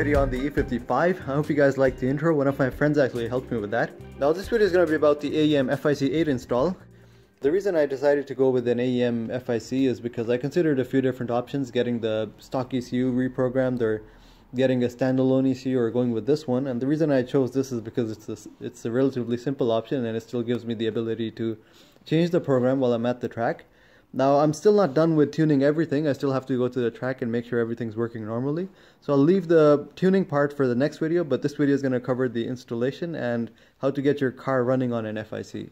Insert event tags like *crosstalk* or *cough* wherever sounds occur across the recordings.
video on the E55. I hope you guys liked the intro. One of my friends actually helped me with that. Now this video is going to be about the AEM FIC8 install. The reason I decided to go with an AEM FIC is because I considered a few different options, getting the stock ECU reprogrammed or getting a standalone ECU or going with this one. And the reason I chose this is because it's a, it's a relatively simple option and it still gives me the ability to change the program while I'm at the track. Now I'm still not done with tuning everything. I still have to go to the track and make sure everything's working normally. So I'll leave the tuning part for the next video, but this video is going to cover the installation and how to get your car running on an FIC.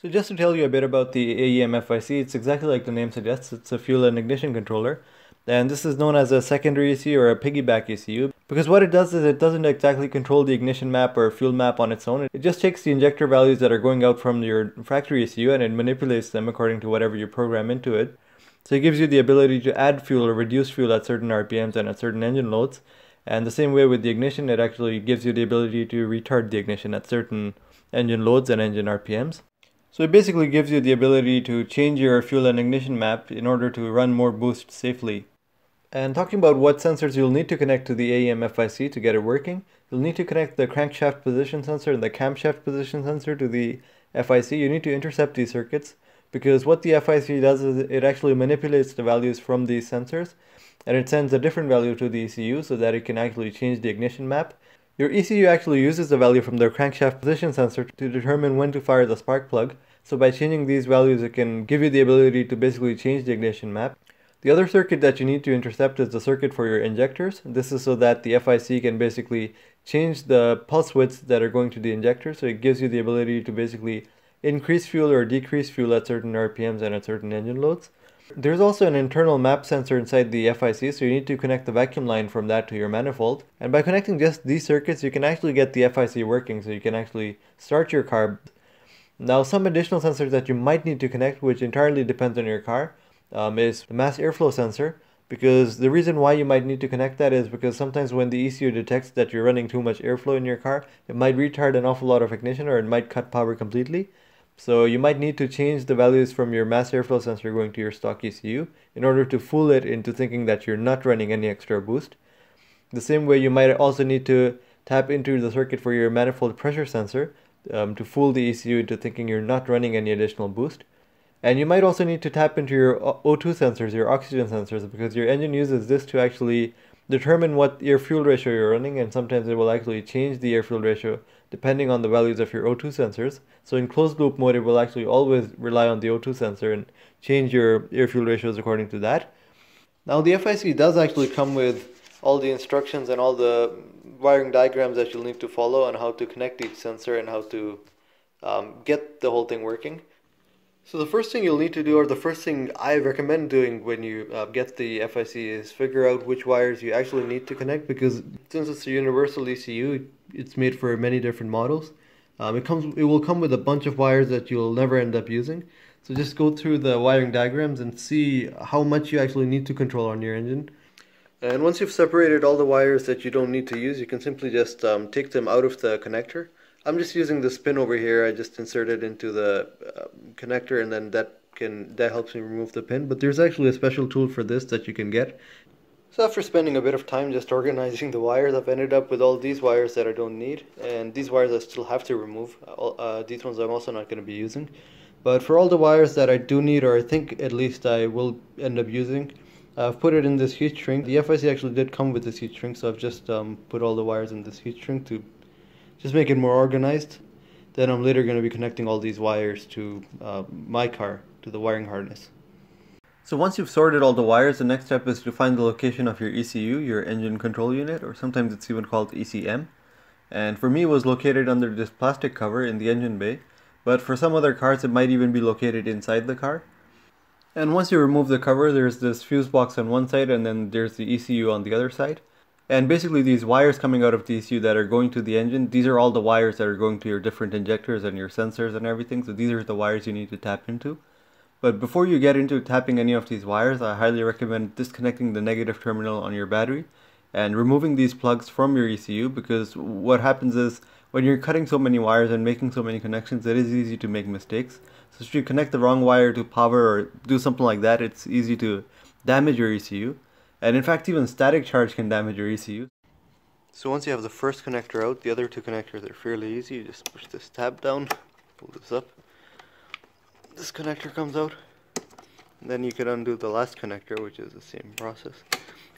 So just to tell you a bit about the AEM FIC, it's exactly like the name suggests. It's a fuel and ignition controller. And this is known as a secondary ECU or a piggyback ECU because what it does is it doesn't exactly control the ignition map or fuel map on its own. It just takes the injector values that are going out from your factory ECU and it manipulates them according to whatever you program into it. So it gives you the ability to add fuel or reduce fuel at certain RPMs and at certain engine loads. And the same way with the ignition, it actually gives you the ability to retard the ignition at certain engine loads and engine RPMs. So it basically gives you the ability to change your fuel and ignition map in order to run more boost safely. And talking about what sensors you'll need to connect to the AEM FIC to get it working, you'll need to connect the crankshaft position sensor and the camshaft position sensor to the FIC. You need to intercept these circuits because what the FIC does is it actually manipulates the values from these sensors and it sends a different value to the ECU so that it can actually change the ignition map. Your ECU actually uses the value from the crankshaft position sensor to determine when to fire the spark plug. So by changing these values, it can give you the ability to basically change the ignition map. The other circuit that you need to intercept is the circuit for your injectors. This is so that the FIC can basically change the pulse widths that are going to the injector. So it gives you the ability to basically increase fuel or decrease fuel at certain RPMs and at certain engine loads. There's also an internal map sensor inside the FIC, so you need to connect the vacuum line from that to your manifold. And by connecting just these circuits, you can actually get the FIC working, so you can actually start your car. Now, some additional sensors that you might need to connect, which entirely depends on your car, um, is the mass airflow sensor because the reason why you might need to connect that is because sometimes when the ECU detects that you're running too much airflow in your car, it might retard an awful lot of ignition or it might cut power completely. So you might need to change the values from your mass airflow sensor going to your stock ECU in order to fool it into thinking that you're not running any extra boost. The same way you might also need to tap into the circuit for your manifold pressure sensor um, to fool the ECU into thinking you're not running any additional boost. And you might also need to tap into your O2 sensors, your oxygen sensors, because your engine uses this to actually determine what air fuel ratio you're running, and sometimes it will actually change the air fuel ratio depending on the values of your O2 sensors. So in closed loop mode, it will actually always rely on the O2 sensor and change your air fuel ratios according to that. Now the FIC does actually come with all the instructions and all the wiring diagrams that you'll need to follow on how to connect each sensor and how to um, get the whole thing working. So the first thing you'll need to do, or the first thing I recommend doing when you uh, get the FIC is figure out which wires you actually need to connect because since it's a universal ECU, it's made for many different models. Um, it comes, it will come with a bunch of wires that you'll never end up using. So just go through the wiring diagrams and see how much you actually need to control on your engine. And once you've separated all the wires that you don't need to use, you can simply just um, take them out of the connector I'm just using the spin over here. I just insert it into the uh, connector and then that can that helps me remove the pin. But there's actually a special tool for this that you can get. So after spending a bit of time just organizing the wires, I've ended up with all these wires that I don't need. And these wires I still have to remove. Uh, these ones I'm also not going to be using. But for all the wires that I do need, or I think at least I will end up using, I've put it in this heat shrink. The FIC actually did come with this heat shrink, so I've just um, put all the wires in this heat shrink to just make it more organized. Then I'm later going to be connecting all these wires to uh, my car, to the wiring harness. So once you've sorted all the wires, the next step is to find the location of your ECU, your engine control unit, or sometimes it's even called ECM. And for me it was located under this plastic cover in the engine bay, but for some other cars it might even be located inside the car. And once you remove the cover, there's this fuse box on one side and then there's the ECU on the other side. And basically these wires coming out of the ECU that are going to the engine, these are all the wires that are going to your different injectors and your sensors and everything. So these are the wires you need to tap into. But before you get into tapping any of these wires, I highly recommend disconnecting the negative terminal on your battery and removing these plugs from your ECU because what happens is when you're cutting so many wires and making so many connections, it is easy to make mistakes. So if you connect the wrong wire to power or do something like that, it's easy to damage your ECU. And in fact, even static charge can damage your ECU. So once you have the first connector out, the other two connectors are fairly easy. You just push this tab down, pull this up. This connector comes out. Then you can undo the last connector, which is the same process.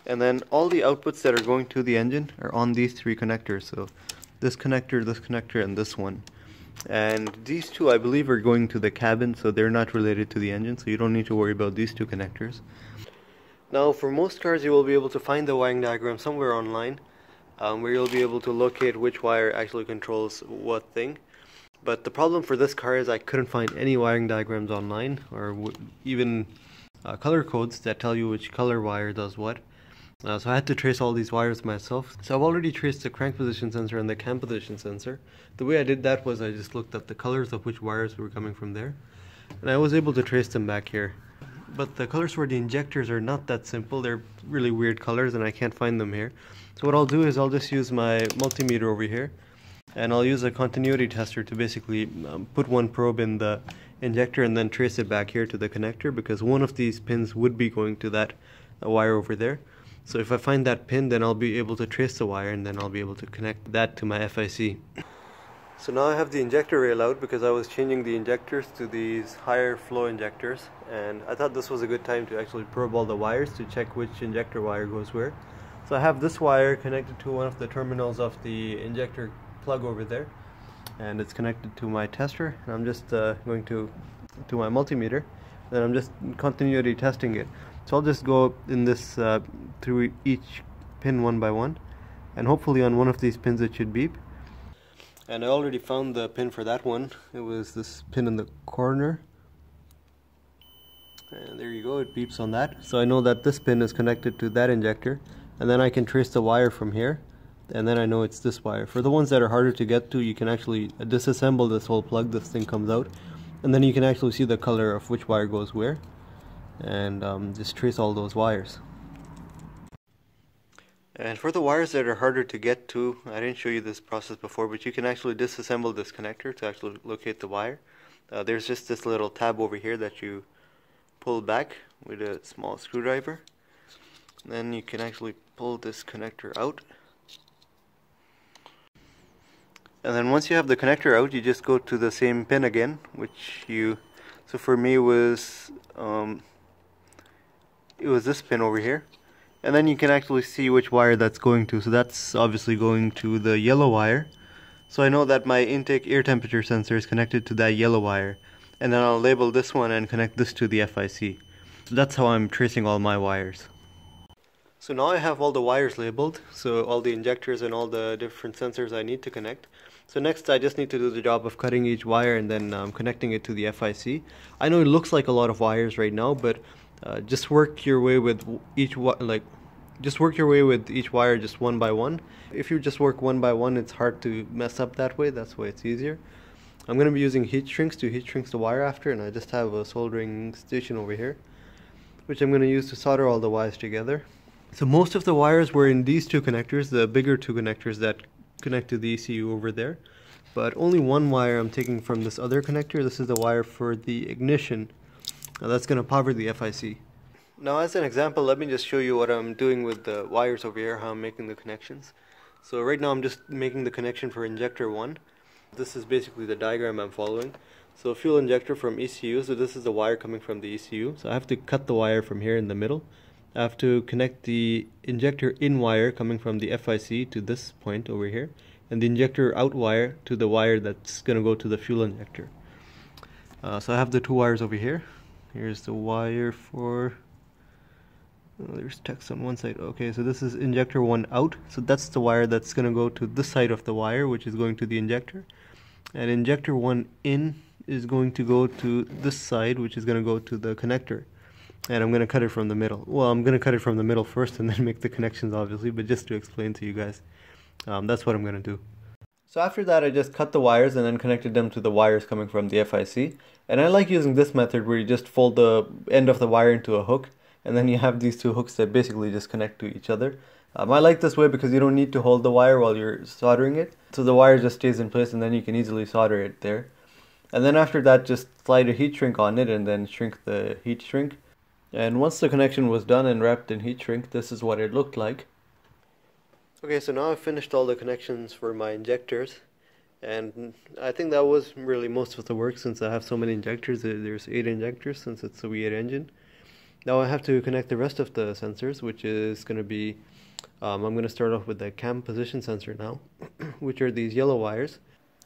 And then all the outputs that are going to the engine are on these three connectors. So this connector, this connector, and this one. And these two, I believe, are going to the cabin, so they're not related to the engine, so you don't need to worry about these two connectors. Now, for most cars, you will be able to find the wiring diagram somewhere online, um, where you'll be able to locate which wire actually controls what thing. But the problem for this car is I couldn't find any wiring diagrams online, or even uh, color codes that tell you which color wire does what. Uh, so I had to trace all these wires myself. So I've already traced the crank position sensor and the cam position sensor. The way I did that was I just looked at the colors of which wires were coming from there. And I was able to trace them back here. But the colors for the injectors are not that simple. They're really weird colors and I can't find them here. So what I'll do is I'll just use my multimeter over here. And I'll use a continuity tester to basically um, put one probe in the injector and then trace it back here to the connector because one of these pins would be going to that uh, wire over there. So if I find that pin, then I'll be able to trace the wire and then I'll be able to connect that to my FIC. So now I have the injector rail out because I was changing the injectors to these higher flow injectors and I thought this was a good time to actually probe all the wires to check which injector wire goes where. So I have this wire connected to one of the terminals of the injector plug over there and it's connected to my tester and I'm just uh, going to to my multimeter and I'm just continuity testing it. So I'll just go in this uh, through each pin one by one and hopefully on one of these pins it should beep. And I already found the pin for that one. It was this pin in the corner. And there you go, it beeps on that. So I know that this pin is connected to that injector and then I can trace the wire from here and then I know it's this wire. For the ones that are harder to get to, you can actually disassemble this whole plug, this thing comes out, and then you can actually see the color of which wire goes where and um, just trace all those wires. And for the wires that are harder to get to, I didn't show you this process before, but you can actually disassemble this connector to actually locate the wire. Uh, there's just this little tab over here that you pull back with a small screwdriver. Then you can actually pull this connector out. And then once you have the connector out, you just go to the same pin again, which you, so for me was um, it was this pin over here and then you can actually see which wire that's going to. So that's obviously going to the yellow wire. So I know that my intake air temperature sensor is connected to that yellow wire. And then I'll label this one and connect this to the FIC so that's how I'm tracing all my wires. So now I have all the wires labeled. So all the injectors and all the different sensors I need to connect. So next I just need to do the job of cutting each wire and then um, connecting it to the FIC I know it looks like a lot of wires right now but uh, just work your way with each like just work your way with each wire just one by one. If you just work one by one it's hard to mess up that way. That's why it's easier. I'm going to be using heat shrinks to heat shrinks the wire after and I just have a soldering station over here which I'm going to use to solder all the wires together. So most of the wires were in these two connectors the bigger two connectors that connect to the ECU over there. But only one wire I'm taking from this other connector. This is the wire for the ignition now that's going to power the FIC. Now as an example, let me just show you what I'm doing with the wires over here, how I'm making the connections. So right now I'm just making the connection for injector 1. This is basically the diagram I'm following. So fuel injector from ECU, so this is the wire coming from the ECU. So I have to cut the wire from here in the middle. I have to connect the injector in wire coming from the FIC to this point over here and the injector out wire to the wire that's going to go to the fuel injector. Uh, so I have the two wires over here here's the wire for oh, there's text on one side. Okay so this is injector one out. So that's the wire that's going to go to this side of the wire which is going to the injector. And injector one in is going to go to this side which is going to go to the connector. And I'm going to cut it from the middle. Well I'm going to cut it from the middle first and then *laughs* make the connections obviously but just to explain to you guys um, that's what I'm going to do so after that I just cut the wires and then connected them to the wires coming from the FIC. And I like using this method where you just fold the end of the wire into a hook and then you have these two hooks that basically just connect to each other. Um, I like this way because you don't need to hold the wire while you're soldering it. So the wire just stays in place and then you can easily solder it there. And then after that just slide a heat shrink on it and then shrink the heat shrink. And once the connection was done and wrapped in heat shrink, this is what it looked like. Okay, so now I've finished all the connections for my injectors. And I think that was really most of the work since I have so many injectors. There's 8 injectors since it's a V8 engine. Now I have to connect the rest of the sensors, which is going to be, um, I'm going to start off with the cam position sensor now, *clears throat* which are these yellow wires.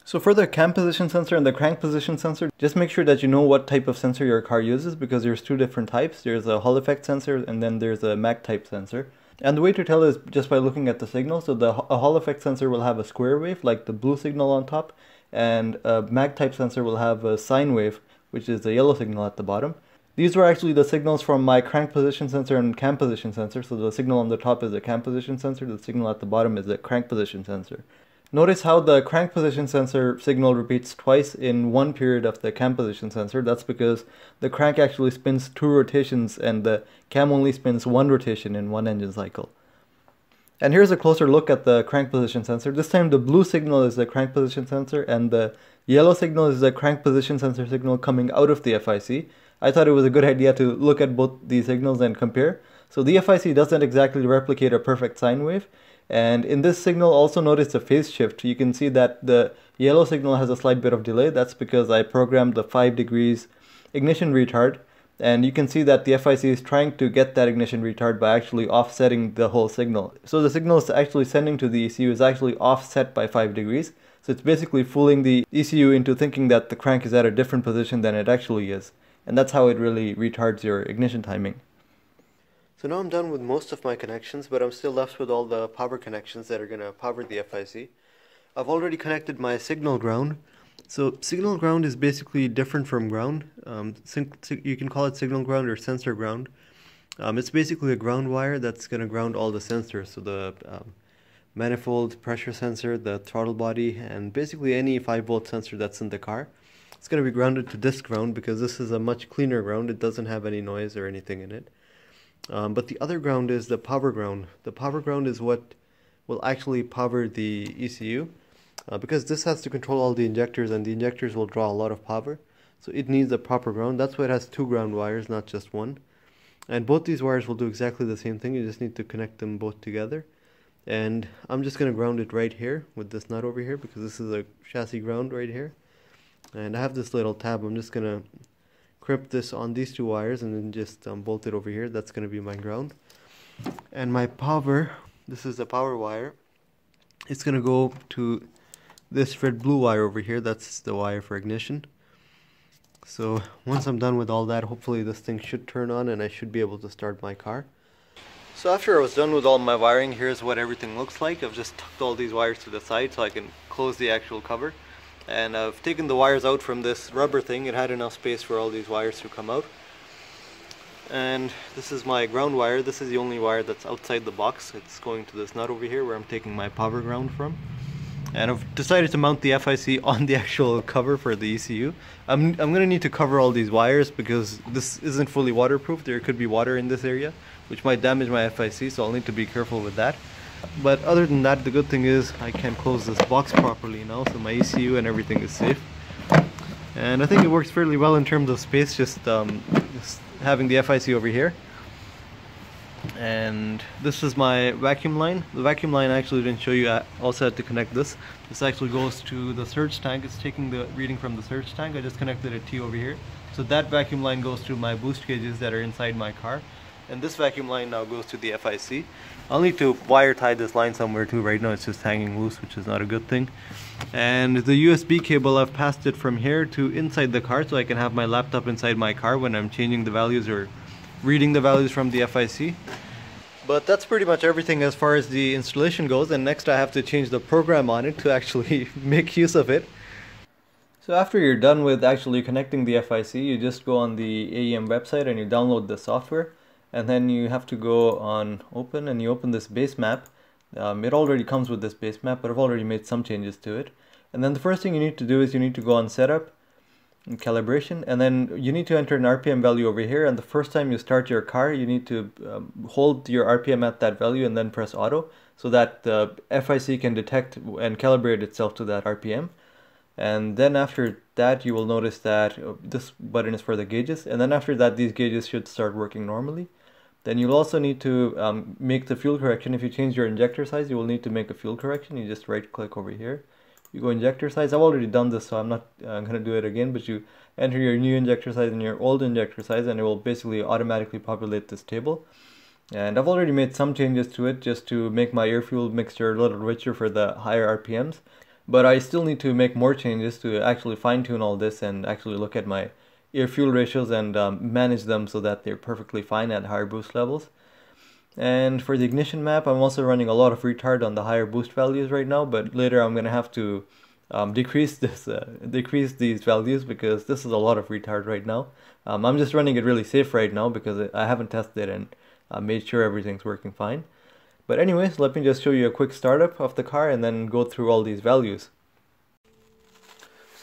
So for the cam position sensor and the crank position sensor, just make sure that you know what type of sensor your car uses because there's two different types. There's a Hall effect sensor and then there's a mag type sensor. And the way to tell is just by looking at the signal. So the a Hall effect sensor will have a square wave like the blue signal on top and a mag type sensor will have a sine wave which is the yellow signal at the bottom. These were actually the signals from my crank position sensor and cam position sensor. So the signal on the top is a cam position sensor, the signal at the bottom is a crank position sensor. Notice how the crank position sensor signal repeats twice in one period of the cam position sensor. That's because the crank actually spins two rotations and the cam only spins one rotation in one engine cycle. And here's a closer look at the crank position sensor. This time the blue signal is the crank position sensor and the yellow signal is the crank position sensor signal coming out of the FIC. I thought it was a good idea to look at both these signals and compare. So the FIC doesn't exactly replicate a perfect sine wave. And in this signal, also notice the phase shift. You can see that the yellow signal has a slight bit of delay. That's because I programmed the 5 degrees ignition retard. And you can see that the FIC is trying to get that ignition retard by actually offsetting the whole signal. So the signal is actually sending to the ECU is actually offset by 5 degrees. So it's basically fooling the ECU into thinking that the crank is at a different position than it actually is. And that's how it really retards your ignition timing. So now I'm done with most of my connections, but I'm still left with all the power connections that are going to power the FIC. I've already connected my signal ground. So signal ground is basically different from ground. Um, you can call it signal ground or sensor ground. Um, it's basically a ground wire that's going to ground all the sensors. So the um, manifold, pressure sensor, the throttle body, and basically any 5 volt sensor that's in the car. It's going to be grounded to this ground because this is a much cleaner ground. It doesn't have any noise or anything in it. Um, but the other ground is the power ground. The power ground is what will actually power the ECU uh, because this has to control all the injectors and the injectors will draw a lot of power. So it needs a proper ground. That's why it has two ground wires, not just one. And both these wires will do exactly the same thing. You just need to connect them both together. And I'm just going to ground it right here with this nut over here because this is a chassis ground right here. And I have this little tab. I'm just going to crimp this on these two wires and then just um, bolt it over here. That's going to be my ground. And my power this is the power wire. It's going to go to this red blue wire over here. That's the wire for ignition. So once I'm done with all that hopefully this thing should turn on and I should be able to start my car. So after I was done with all my wiring here's what everything looks like. I've just tucked all these wires to the side so I can close the actual cover and I've taken the wires out from this rubber thing. It had enough space for all these wires to come out. And this is my ground wire. This is the only wire that's outside the box. It's going to this nut over here where I'm taking my power ground from. And I've decided to mount the FIC *laughs* on the actual cover for the ECU I'm, I'm gonna need to cover all these wires because this isn't fully waterproof. There could be water in this area which might damage my FIC so I'll need to be careful with that but other than that the good thing is I can close this box properly now so my ECU and everything is safe. And I think it works fairly well in terms of space just, um, just having the FIC over here. And this is my vacuum line. The vacuum line I actually didn't show you I also had to connect this. This actually goes to the surge tank. It's taking the reading from the surge tank. I just connected a T over here. So that vacuum line goes to my boost gauges that are inside my car and this vacuum line now goes to the FIC. I'll need to wire tie this line somewhere too. Right now it's just hanging loose, which is not a good thing. And the USB cable, I've passed it from here to inside the car so I can have my laptop inside my car when I'm changing the values or reading the values from the FIC. But that's pretty much everything as far as the installation goes and next I have to change the program on it to actually *laughs* make use of it. So after you're done with actually connecting the FIC, you just go on the AEM website and you download the software and then you have to go on open and you open this base map. Um, it already comes with this base map but I've already made some changes to it. And then the first thing you need to do is you need to go on setup and calibration and then you need to enter an RPM value over here and the first time you start your car you need to um, hold your RPM at that value and then press auto so that the FIC can detect and calibrate itself to that RPM and then after that you will notice that uh, this button is for the gauges and then after that these gauges should start working normally then you'll also need to um, make the fuel correction. If you change your injector size you will need to make a fuel correction. You just right click over here. You go injector size. I've already done this so I'm not uh, gonna do it again but you enter your new injector size and your old injector size and it will basically automatically populate this table. And I've already made some changes to it just to make my air fuel mixture a little richer for the higher RPMs but I still need to make more changes to actually fine tune all this and actually look at my air fuel ratios and um, manage them so that they're perfectly fine at higher boost levels. And for the ignition map, I'm also running a lot of retard on the higher boost values right now, but later I'm going to have to um, decrease *laughs* this, uh, decrease these values because this is a lot of retard right now. Um, I'm just running it really safe right now because I haven't tested and uh, made sure everything's working fine. But anyways, let me just show you a quick startup of the car and then go through all these values.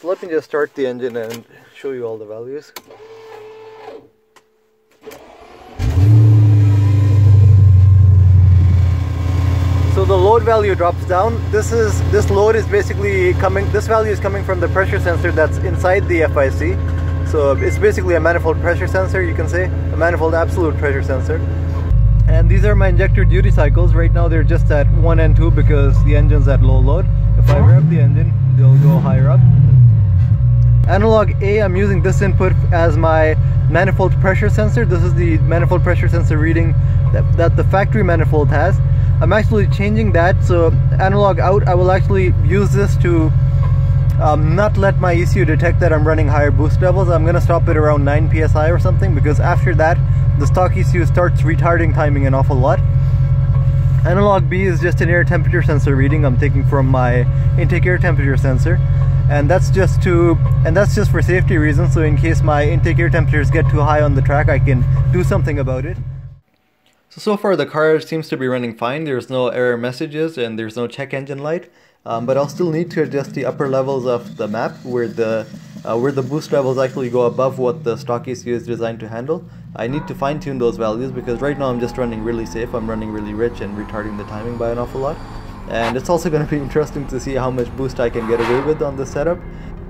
Let me just start the engine and show you all the values. So the load value drops down. This is this load is basically coming this value is coming from the pressure sensor that's inside the FIC. So it's basically a manifold pressure sensor, you can say, a manifold absolute pressure sensor. And these are my injector duty cycles. Right now they're just at 1 and 2 because the engine's at low load. If I rev the engine, they'll go higher up. Analog A, I'm using this input as my manifold pressure sensor. This is the manifold pressure sensor reading that, that the factory manifold has. I'm actually changing that, so analog out, I will actually use this to um, not let my ECU detect that I'm running higher boost levels. I'm gonna stop it around 9 psi or something because after that the stock ECU starts retarding timing an awful lot. Analog B is just an air temperature sensor reading I'm taking from my intake air temperature sensor and that's just to and that's just for safety reasons so in case my intake air temperatures get too high on the track I can do something about it. So, so far the car seems to be running fine, there's no error messages and there's no check engine light. Um, but I'll still need to adjust the upper levels of the map where the uh, where the boost levels actually go above what the stock ECU is designed to handle. I need to fine tune those values because right now I'm just running really safe, I'm running really rich and retarding the timing by an awful lot. And it's also going to be *laughs* interesting to see how much boost I can get away with on this setup.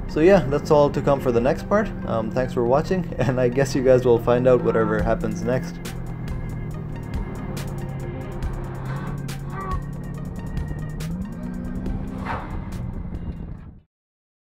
So yeah, that's all to come for the next part. Um, thanks for watching *laughs* and I guess you guys will find out whatever happens next.